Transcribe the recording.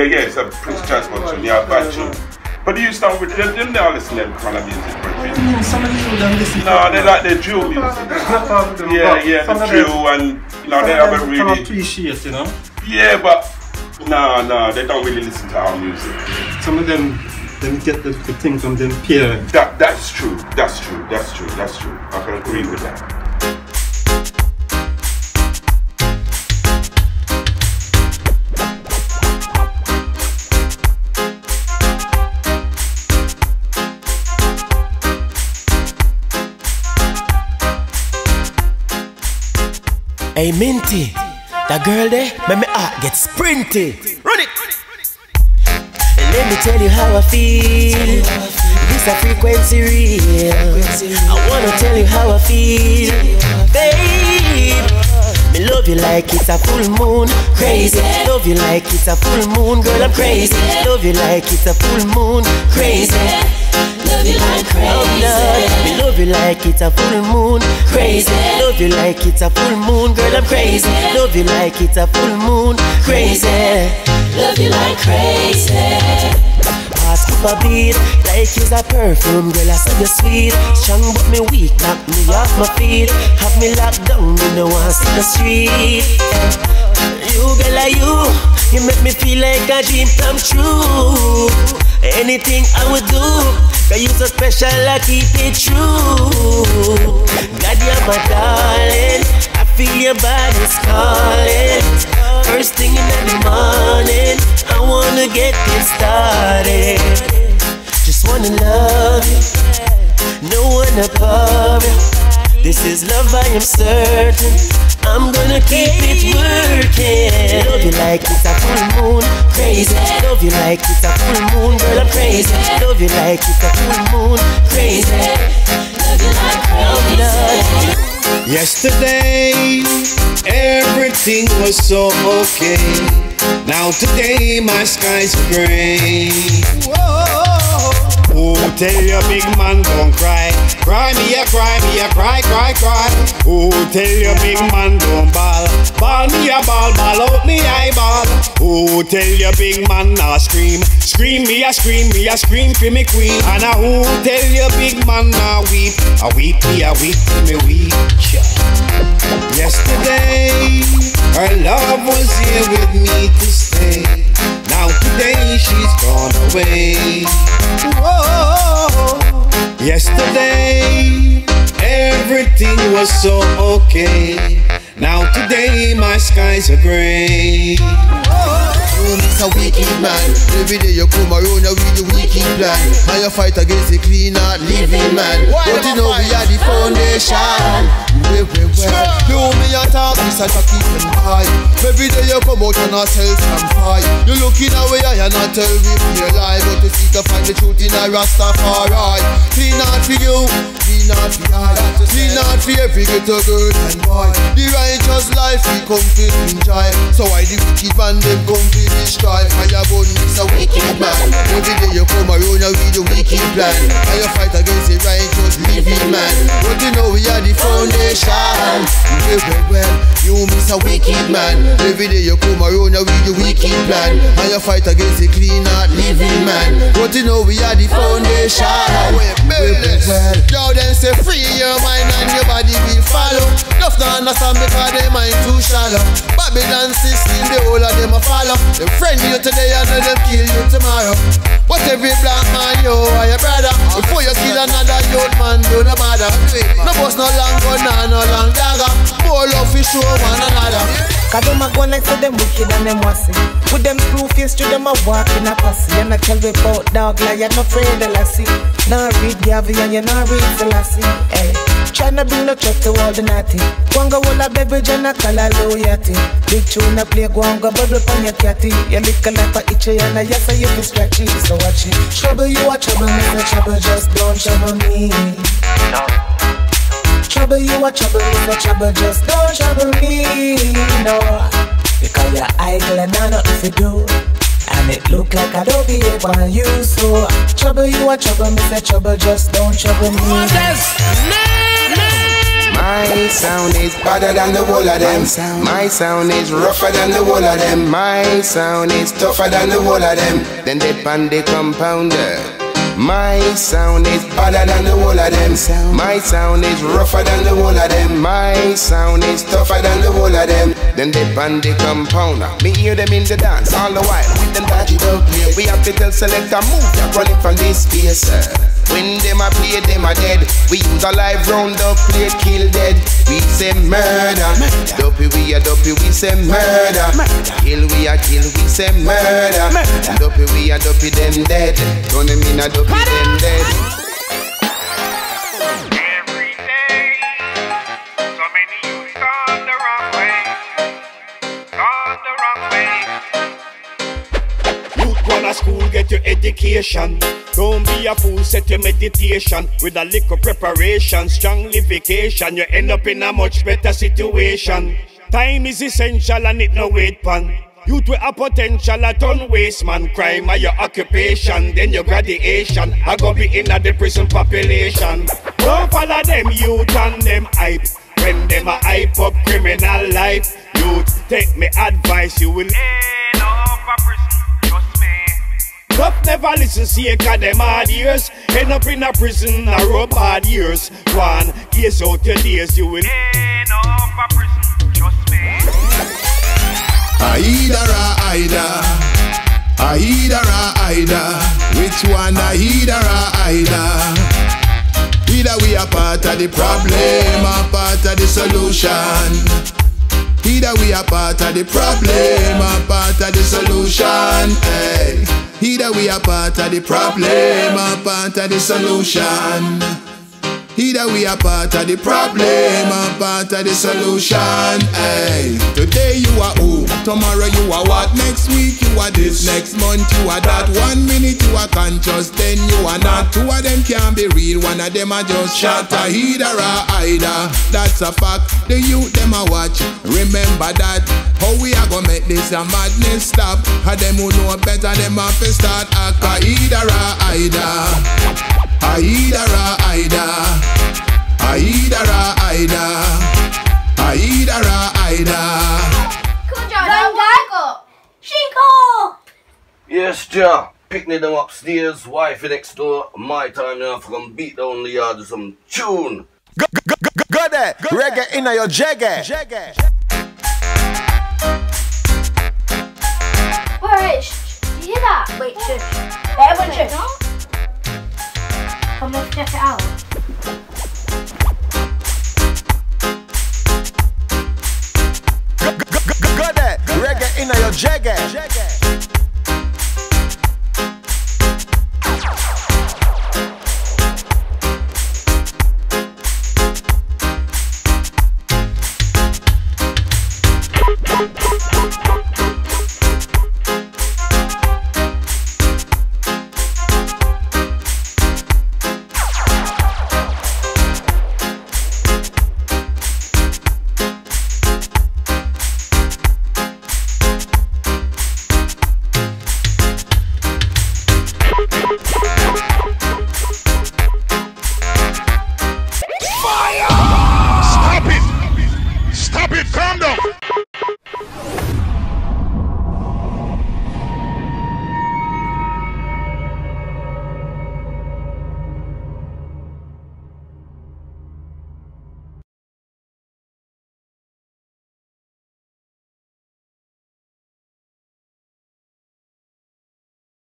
Yeah, yeah, it's a Prince Transport tune. Yeah, bad tune. But do you start with them? Them now listen to them kind of music, brethren. Mm, some of you don't listen. No, they like their drill music. Yeah, yeah, the drill and you know they haven't really. appreciate, you know. Yeah, but no, no, they don't really listen to our music. Some of them, them get the, the thing from them peer. That that's true. That's true. That's true. That's true. I can agree with that. Hey Minty, that girl there, make me heart get sprinty. Run it. Let me tell you how I feel. This a frequency real. I wanna tell you how I feel, babe. Me love you like it's a full moon, crazy. Love you like it's a full moon, girl. I'm crazy. Love you like it's a full moon, crazy. Love you like oh, crazy. Oh me love you like it's a full moon, crazy. Love you like it's a full moon, girl. I'm crazy. Love you like it's a full moon, crazy. Love you like crazy. Heart skip a beat like it's a perfume, girl. I say you're sweet, strong but me weak, knock me off my feet, have me locked down, me no one see the street. You girl, are you? You make me feel like a dream come true. Anything I would do, cause you so special, I keep it true. God, you're my darling. I feel your body's calling. First thing in the morning, I wanna get this started. Just wanna love you, no one above you. This is love, I am certain. I'm gonna keep it working. Love you like it's a full moon, crazy. Love you like it's a full moon, girl, I'm crazy. Love you like it's a full moon, crazy. Love you like crazy. Yesterday, everything was so okay. Now today, my skies are gray. Oh, tell your big man don't cry. Cry me a cry, me a cry, cry, cry. Oh, tell your big man don't ball. Ball me a ball, ball out me eyeball. Oh, tell your big man not scream. Scream me a scream, me a scream for me queen. And a who tell your big man not weep. I weep me a weep for me weep. Yesterday, her love was here with me to stay. Now today she's gone away. Whoa. Yesterday, everything was so okay. Now today, my skies are gray. You miss a wicked man. Every day you come around you with the wicked plan. And you fight against the clean heart living man. But you know we are the foundation. Well, well, well. You me a talk, this a keep them high. Every day you come out and I tell some fight. You looking away and I tell me be alive. But you seek to find the truth in a Rastafari. Clean heart for you, clean heart for I. Clean heart for every ghetto girl and boy. The righteous life we come to enjoy. So why the wicked man them come to destroy? Fire burn this a wicked man. Every day you come around you with the wicked plan. And you fight against the righteous Well, well, well, you miss a wicked man. Every day you come around with the wicked plan. And you fight against the clean heart living man. But you know we are the foundation. Well, well, well. Yo, then say free your mind and your body will follow. Enough to understand because their mind too shallow. Babylon system, the whole of them a follow. Them friend you today and then them kill you tomorrow. But every black man, you are your brother. Before you kill another youth man, do no matter. No boss no long gun, no long dagger. More love for show one another. Cause them a go like say them wicked and them wassy. With them screw face to them a walk in a posse. And I tell me about dog like you're not afraid of lassie. Nah read Garvey and you not read Selassie. Eh, hey Tryna bring no truck to all the natty Gwanga walla beverage and a color loyalty. Big tune a play gwanga bubble pan your catty. You lick a like a itchy and a yes you feel scratchy. So watch it. Trouble you a trouble no trouble just don't trouble me Trouble you a trouble me no trouble just don't trouble me No Because you're idle and I nothing to do and it look like I don't be able to you So trouble you a trouble me say trouble just don't trouble me mm. My sound is better than the whole of them. My sound is rougher than the whole of them. My sound is tougher than the whole of them. Then they pan the compounder. My sound is better than the whole of them. My sound is rougher than the whole of them. My sound is tougher than the whole of them. Then they ban the compounder. Me hear them in the dance all the while with them dodgy play. We have to tell select a move, you're running from this space. When them a play, them a dead. We use a live round up, play kill dead. We say murder. Dopey we a dopey, we say murder. Kill we a kill, we say murder. Dopey we a dopey, them dead. Don't mean a dopey them dead. Your education. Don't be a fool, set your meditation. With a little preparation, strong livication, you end up in a much better situation. Time is essential and it no wait pan. Youth with a potential, a ton waste man. Crime are your occupation, then your graduation. I go be in a the prison population. Don't follow them youth and them hype. When them a hype up criminal life, youth take me advice, you will Tough never listen, see cause them hard years. End up in a prison, a rub hard years. One, years out your days, you will Ain't off a prison, trust me. Aida ra Aida Aida ra Aida Which one Aida ra Aida Either we are part of the problem or part of the solution Either we are part of the problem or part of the solution hey. Either we are part of the problem or part of the solution Either we are part of the problem or part of the solution. Hey, today you are who, tomorrow you are what, next week you are this, next month you are that. One minute you are conscious, then you are not. Two of them can't be real, one of them are just shatter. Either or either, that's a fact. The youth them a watch, remember that. How we are gonna make this a madness stop? How them who know better, them have to start act. Either or either. Aida ra Aida Aida ra Aida Aida ra Aida Chico! Yes, Ja. Picnic them upstairs, wife next door. My time now for them beat down the yard with some tune. Go, go, go, go, go there. Reggae in your jagger. Jagger. Wait, you hear that? Wait, shush. Hey, everyone shush. Come let's check it out. Go, go, go, go, go there. Reggae in your jagger.